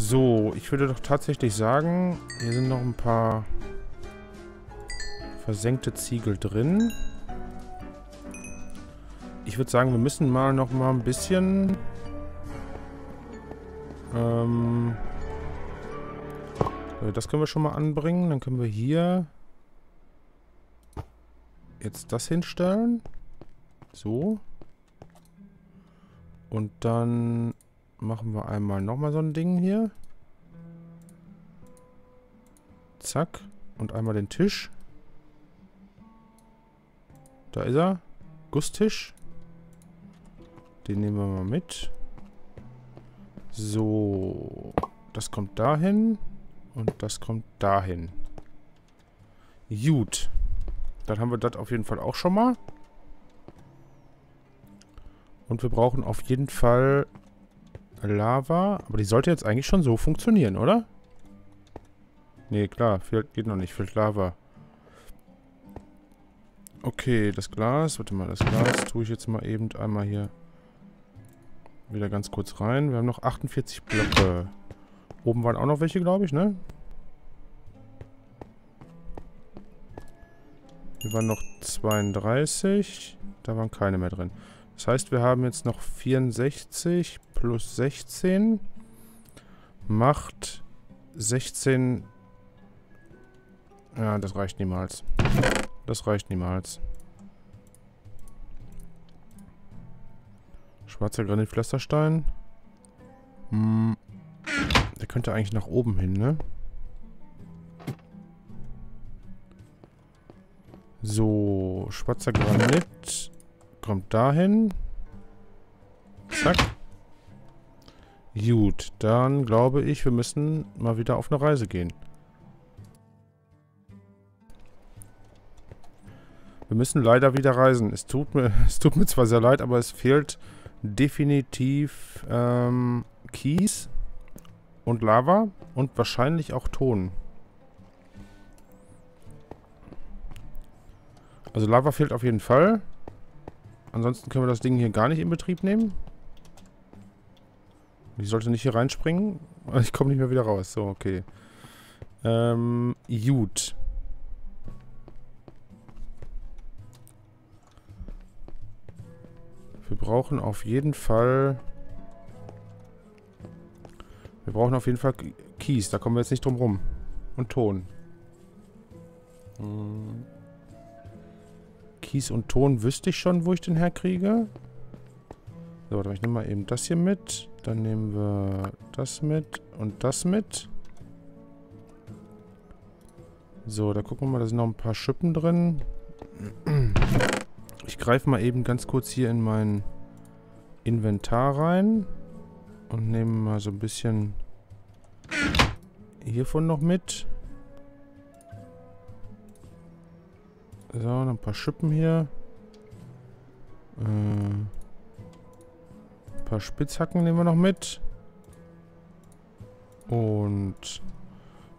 So, ich würde doch tatsächlich sagen, hier sind noch ein paar versenkte Ziegel drin. Ich würde sagen, wir müssen mal noch mal ein bisschen... Ähm, das können wir schon mal anbringen. Dann können wir hier jetzt das hinstellen. So. Und dann machen wir einmal nochmal so ein Ding hier. Zack. Und einmal den Tisch. Da ist er. Gusstisch. Den nehmen wir mal mit. So. Das kommt dahin. Und das kommt dahin. Gut. Dann haben wir das auf jeden Fall auch schon mal. Und wir brauchen auf jeden Fall Lava. Aber die sollte jetzt eigentlich schon so funktionieren, oder? Nee, klar. Fehlt, geht noch nicht. Fehlt Lava. Okay, das Glas. Warte mal, das Glas tue ich jetzt mal eben einmal hier wieder ganz kurz rein. Wir haben noch 48 Blöcke. Oben waren auch noch welche, glaube ich, ne? Hier waren noch 32. Da waren keine mehr drin. Das heißt, wir haben jetzt noch 64 plus 16 macht 16... Ja, das reicht niemals. Das reicht niemals. Schwarzer Granitpflasterstein. Hm. Der könnte eigentlich nach oben hin, ne? So, schwarzer Granit kommt dahin. Zack. Gut, dann glaube ich, wir müssen mal wieder auf eine Reise gehen. Wir müssen leider wieder reisen. Es tut mir, es tut mir zwar sehr leid, aber es fehlt definitiv ähm, Kies und Lava und wahrscheinlich auch Ton. Also Lava fehlt auf jeden Fall. Ansonsten können wir das Ding hier gar nicht in Betrieb nehmen. Ich sollte nicht hier reinspringen. Ich komme nicht mehr wieder raus. So, okay. Ähm, gut. Wir brauchen auf jeden Fall... Wir brauchen auf jeden Fall Kies. Da kommen wir jetzt nicht drum rum. Und Ton. Hm. Kies und Ton wüsste ich schon, wo ich den herkriege. So, warte mal, ich nehme mal eben das hier mit. Dann nehmen wir das mit und das mit. So, da gucken wir mal, da sind noch ein paar Schippen drin. Ich greife mal eben ganz kurz hier in mein Inventar rein. Und nehme mal so ein bisschen hiervon noch mit. So, noch ein paar Schippen hier. Äh, ein paar Spitzhacken nehmen wir noch mit. Und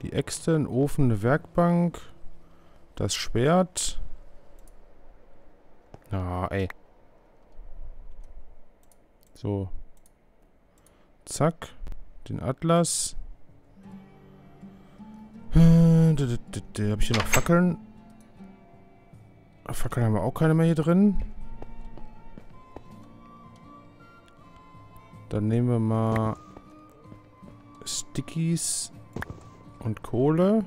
die Äxte, ein Ofen, eine Werkbank. Das Schwert. Ah, ey. So. Zack. Den Atlas. Äh, Habe ich hier noch Fackeln? Fackeln haben wir auch keine mehr hier drin. Dann nehmen wir mal Stickies und Kohle.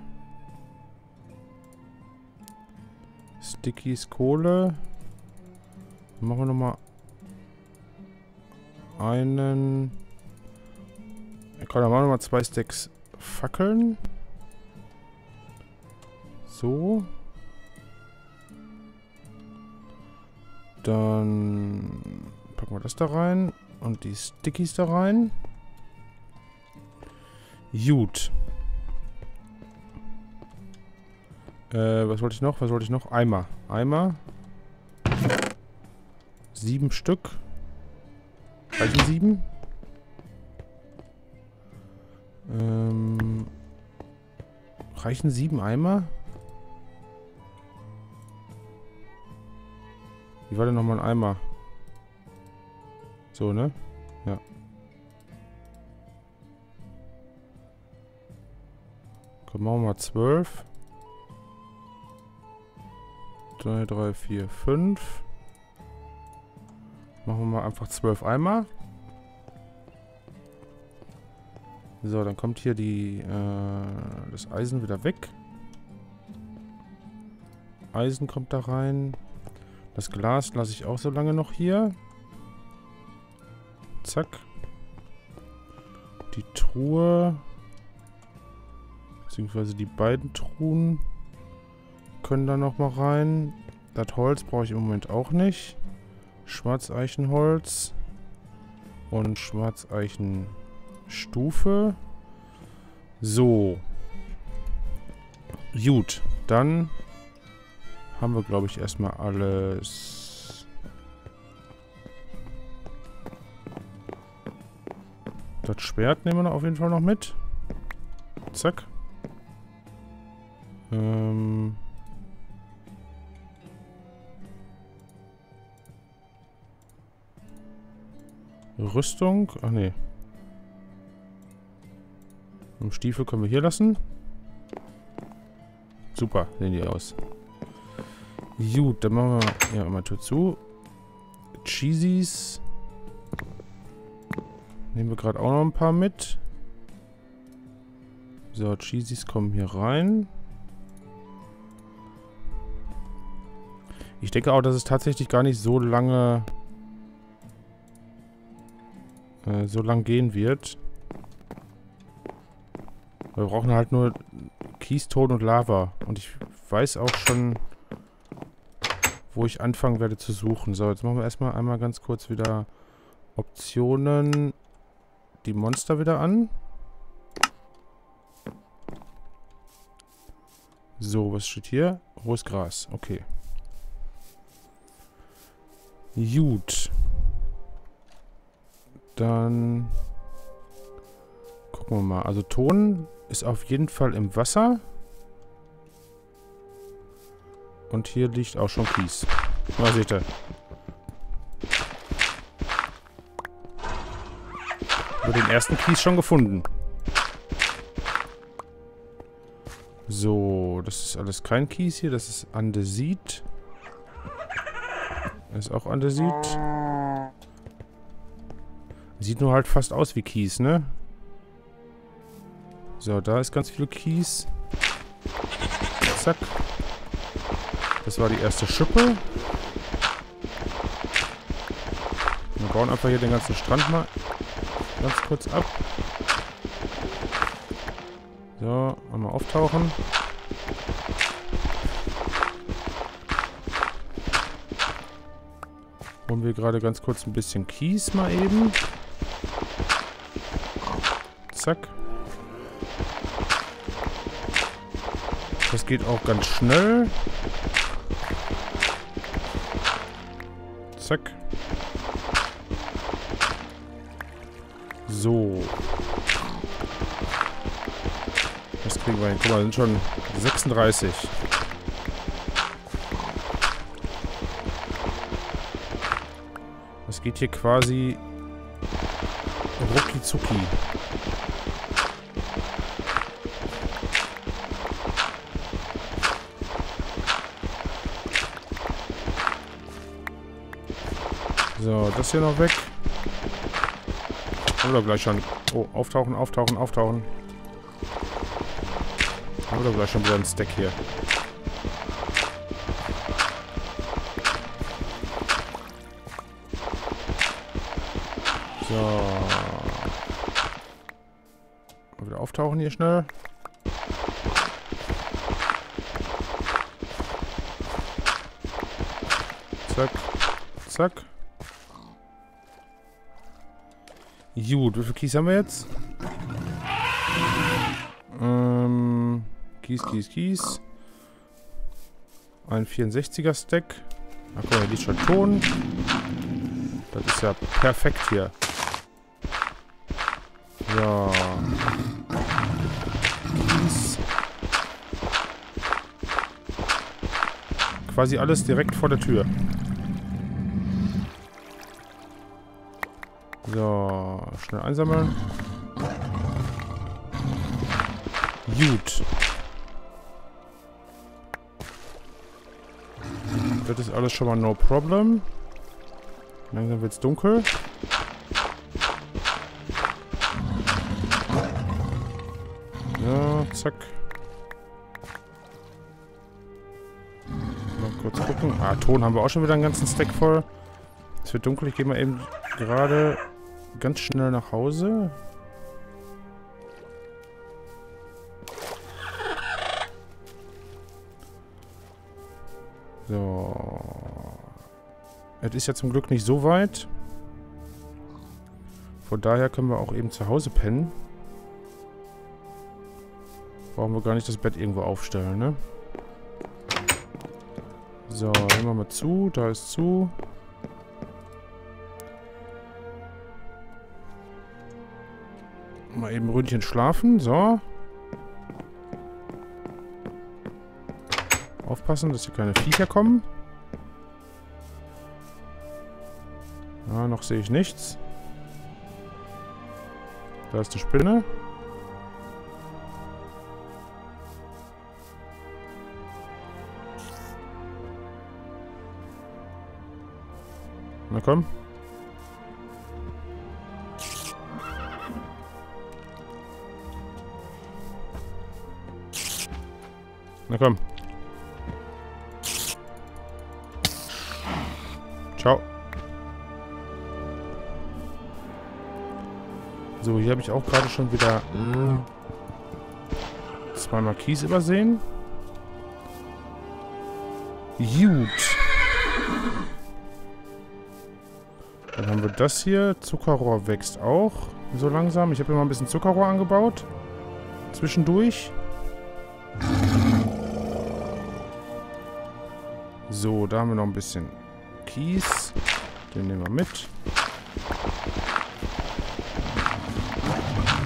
Stickies, Kohle. Dann machen wir nochmal einen... Komm, dann machen wir mal zwei Stacks Fackeln. So. Dann packen wir das da rein. Und die Stickies da rein. Gut. Äh, was wollte ich noch? Was wollte ich noch? Eimer. Eimer. Sieben Stück. Reichen sieben? Ähm, reichen sieben Eimer? Wie war denn nochmal ein Eimer? So, ne? Ja. Komm, machen wir mal 12. 3, 3, 4, 5. Machen wir mal einfach 12 Eimer. So, dann kommt hier die, äh, das Eisen wieder weg. Eisen kommt da rein. Das Glas lasse ich auch so lange noch hier. Zack. Die Truhe. Beziehungsweise die beiden Truhen können da noch mal rein. Das Holz brauche ich im Moment auch nicht. Schwarzeichenholz. Und Schwarzeichenstufe. So. Gut, dann haben wir, glaube ich, erstmal alles. Das Schwert nehmen wir auf jeden Fall noch mit. Zack. Ähm... Rüstung. Ach nee. Und Stiefel können wir hier lassen. Super, sehen die aus. Gut, dann machen wir ja mal Tür zu. Cheesies. Nehmen wir gerade auch noch ein paar mit. So, Cheesies kommen hier rein. Ich denke auch, dass es tatsächlich gar nicht so lange äh, so lang gehen wird. Wir brauchen halt nur Kies, Ton und Lava. Und ich weiß auch schon, wo ich anfangen werde zu suchen. So, jetzt machen wir erstmal einmal ganz kurz wieder Optionen. Die Monster wieder an. So, was steht hier? Rohes Gras. Okay. Gut. Dann gucken wir mal. Also Ton ist auf jeden Fall im Wasser. Und hier liegt auch schon Kies. Was seht ihr? Nur den ersten Kies schon gefunden. So, das ist alles kein Kies hier. Das ist Andesit. Das ist auch Andesit. Sieht nur halt fast aus wie Kies, ne? So, da ist ganz viel Kies. Zack. Das war die erste Schippe. Wir bauen einfach hier den ganzen Strand mal ganz kurz ab. So, einmal auftauchen. Holen wir gerade ganz kurz ein bisschen Kies mal eben. Zack. Das geht auch ganz schnell. Zack. So. Das kriegen wir hin. Guck mal, sind schon 36. Das geht hier quasi rucki zucki. So, das hier noch weg. Oder gleich schon. Oh, auftauchen, auftauchen, auftauchen. Oder gleich schon wieder ein Stack hier. So. Mal wieder auftauchen hier schnell. Zack. Zack. Gut, wie viel Kies haben wir jetzt? Ähm, Kies, Kies, Kies. Ein 64er Stack. Guck mal, hier liegt schon Ton. Das ist ja perfekt hier. So. Kies. Quasi alles direkt vor der Tür. So, schnell einsammeln. Gut. Das ist alles schon mal no problem. Langsam wird es dunkel. Ja, zack. Mal kurz gucken. Ah, Ton haben wir auch schon wieder einen ganzen Stack voll. Es wird dunkel. Ich gehe mal eben gerade ganz schnell nach Hause. So. Es ist ja zum Glück nicht so weit. Von daher können wir auch eben zu Hause pennen. Brauchen wir gar nicht das Bett irgendwo aufstellen, ne? So, nehmen wir mal zu. Da ist zu. Mal eben Ründchen schlafen. So. Aufpassen, dass hier keine Viecher kommen. Ja, noch sehe ich nichts. Da ist die Spinne. Na komm. Komm. Ciao. So, hier habe ich auch gerade schon wieder zwei Marquis übersehen. Gut. Dann haben wir das hier. Zuckerrohr wächst auch so langsam. Ich habe hier mal ein bisschen Zuckerrohr angebaut. Zwischendurch. So, da haben wir noch ein bisschen Kies. Den nehmen wir mit.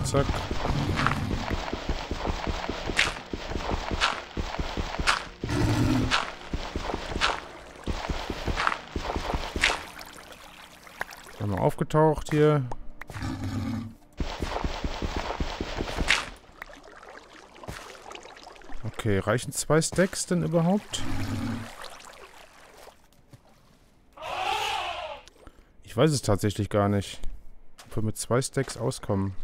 Zack. Einmal aufgetaucht hier. Okay, reichen zwei Stacks denn überhaupt? Ich weiß es tatsächlich gar nicht. Ob wir mit zwei Stacks auskommen.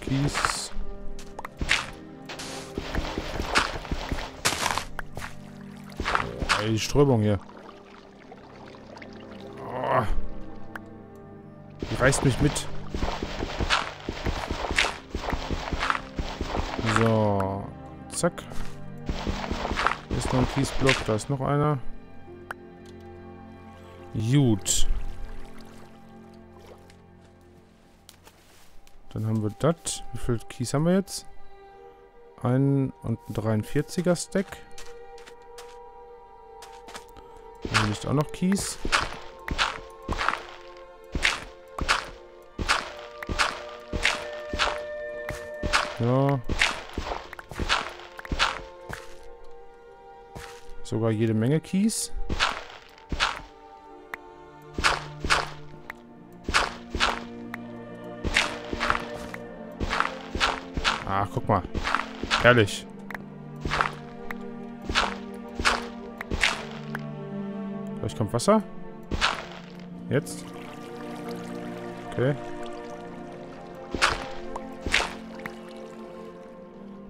Kies. Oh, ey, die Strömung hier. Oh. Die reißt mich mit. So. Zack. Ist noch ein Kiesblock. Da ist noch einer. Gut. Dann haben wir das. Wie viel Kies haben wir jetzt? Ein und ein 43er Stack. Dann liegt auch noch Kies. Ja. Sogar jede Menge Kies. Ah, guck mal. Herrlich. Vielleicht kommt Wasser. Jetzt. Okay.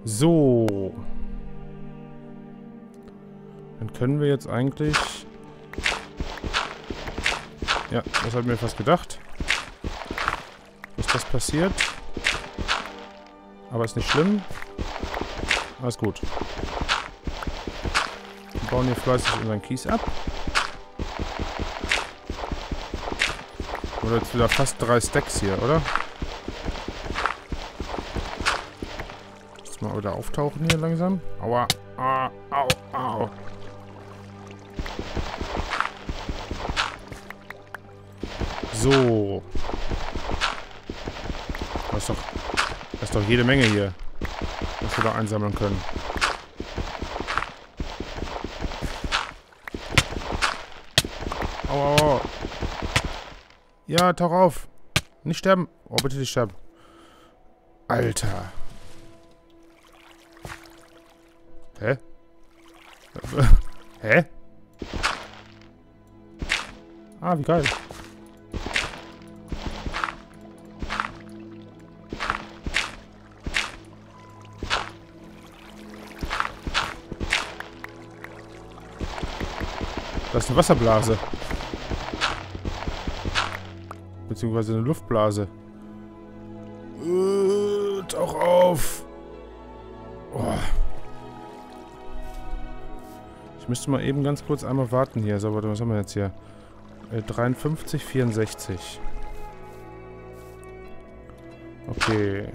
So. Können wir jetzt eigentlich... Ja, das hat mir fast gedacht. Dass das passiert. Aber ist nicht schlimm. Alles gut. Wir bauen hier fleißig unseren Kies ab. Oder jetzt wieder fast drei Stacks hier, oder? Jetzt mal wieder auftauchen hier langsam. Aua. Ah, au, au. So. Das ist doch, das ist doch jede Menge hier, was wir da einsammeln können. Au, au, au. Ja, tauch auf. Nicht sterben. Oh, bitte nicht sterben. Alter. Hä? Hä? Ah, wie geil. Das ist eine Wasserblase. Beziehungsweise eine Luftblase. Äh, tauch auf. Oh. Ich müsste mal eben ganz kurz einmal warten hier. So, warte, was haben wir jetzt hier? Äh, 53, 64. Okay.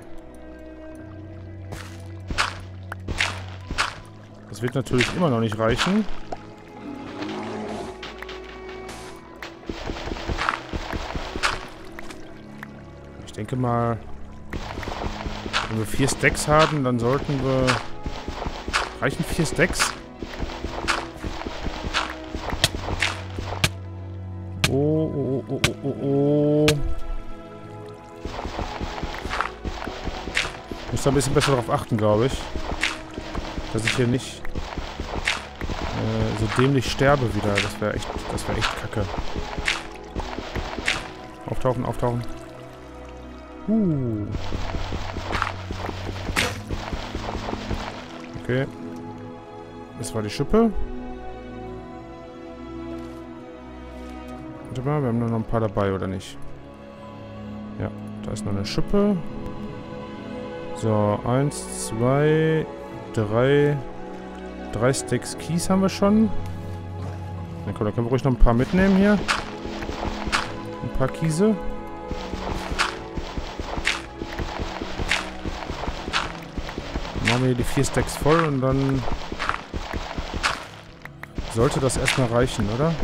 Das wird natürlich immer noch nicht reichen. Ich denke mal, wenn wir vier Stacks haben, dann sollten wir... Reichen vier Stacks? Oh, oh, oh, oh, oh, oh. Ich muss da ein bisschen besser darauf achten, glaube ich. Dass ich hier nicht so dämlich sterbe wieder. Das wäre echt, das wäre echt kacke. Auftauchen, auftauchen. Uh. Okay. Das war die Schippe. Warte mal, wir haben nur noch ein paar dabei, oder nicht? Ja, da ist noch eine Schippe. So, eins, zwei, drei. Drei Stacks Kies haben wir schon. Na komm, da können wir ruhig noch ein paar mitnehmen hier. Ein paar Kiese. machen wir hier die vier Stacks voll und dann sollte das erstmal reichen, oder?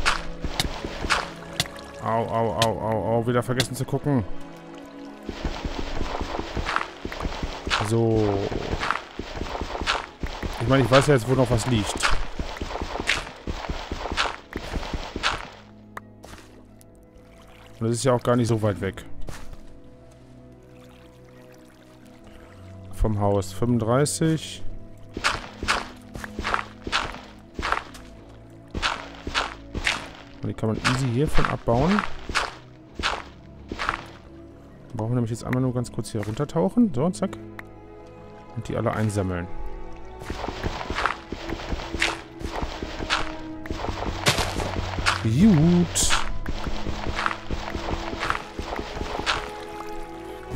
Au, au, au, au, au. Wieder vergessen zu gucken. So. Ich meine, ich weiß ja jetzt, wo noch was liegt. Und das ist ja auch gar nicht so weit weg. Vom Haus. 35. Die kann man easy hiervon abbauen. Brauchen wir nämlich jetzt einmal nur ganz kurz hier runtertauchen. So, zack. Und die alle einsammeln. Gut.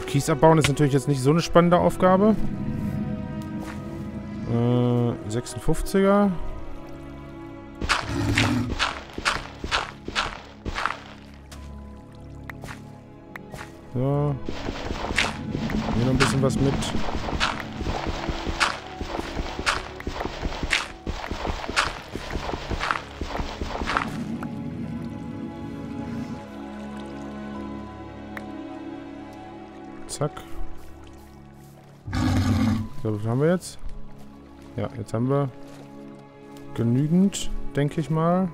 Kies abbauen ist natürlich jetzt nicht so eine spannende Aufgabe. Äh, 56er. So. Hier noch ein bisschen was mit. Was haben wir jetzt? Ja, jetzt haben wir genügend, denke ich mal.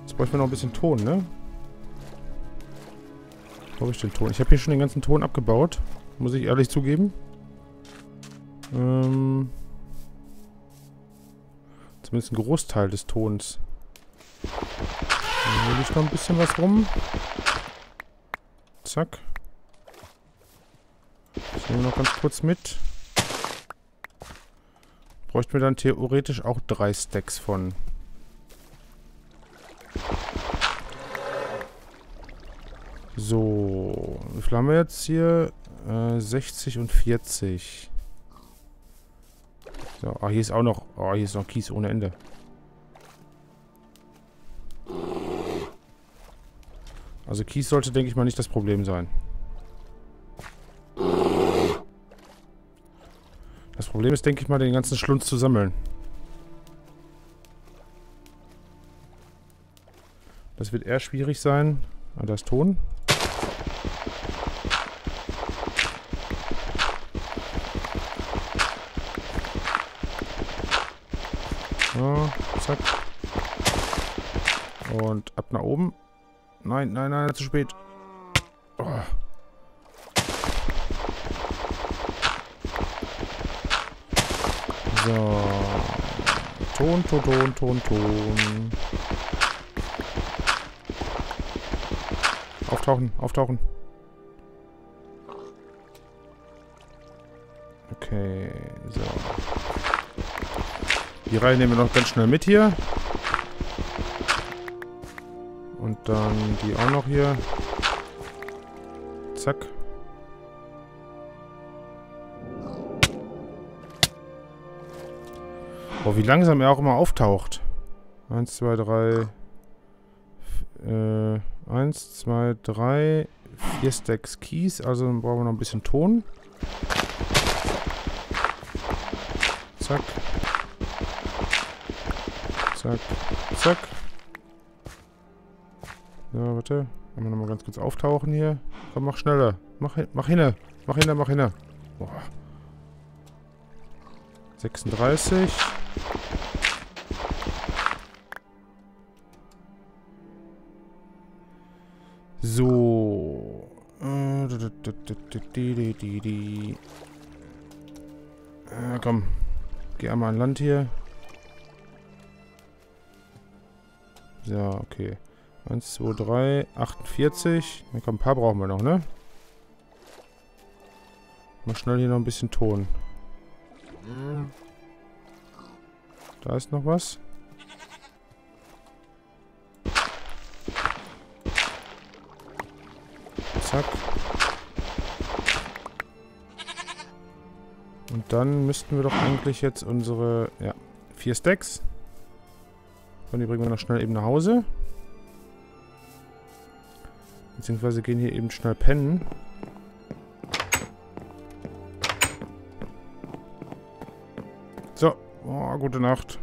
Jetzt bräuchten wir noch ein bisschen Ton, ne? Wo habe ich den Ton? Ich habe hier schon den ganzen Ton abgebaut. Muss ich ehrlich zugeben. Ähm, zumindest ein Großteil des Tons. Dann hole ich noch ein bisschen was rum. Zack. Das nehmen wir noch ganz kurz mit. Bräuchten wir dann theoretisch auch drei Stacks von. So, wie viel haben wir jetzt hier? Äh, 60 und 40. So, ah, hier ist auch noch, oh, hier ist noch Kies ohne Ende. Also Kies sollte, denke ich mal, nicht das Problem sein. Problem ist, denke ich mal, den ganzen Schlunz zu sammeln. Das wird eher schwierig sein. Ah, das Ton. So, zack. Und ab nach oben. Nein, nein, nein, zu spät. Oh. So. Ton, Ton, Ton, Ton, Ton. Auftauchen, auftauchen. Okay, so. Die Reihe nehmen wir noch ganz schnell mit hier. Und dann die auch noch hier. Oh, wie langsam er auch immer auftaucht. Eins, zwei, drei. Äh, eins, zwei, drei. Vier Stacks Keys. Also dann brauchen wir noch ein bisschen Ton. Zack. Zack. Zack. So, warte. Können wir nochmal ganz kurz auftauchen hier. Komm, mach schneller. Mach, mach hinne. Mach hinne, mach hinne. Boah. 36. So. Äh, komm. Geh einmal an Land hier. So, okay. 1, 2, 3, 48. Ja, komm, ein paar brauchen wir noch, ne? Mal schnell hier noch ein bisschen Ton. Da ist noch was. Zack. Und dann müssten wir doch eigentlich jetzt unsere, ja, vier Stacks. Und die bringen wir noch schnell eben nach Hause. Beziehungsweise gehen hier eben schnell pennen. So. Oh, gute Nacht.